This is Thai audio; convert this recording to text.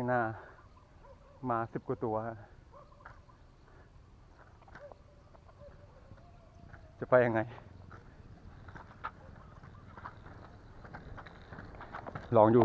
ข้างหน้า มาสิบกว่าตัว จะไปยังไง ลองดู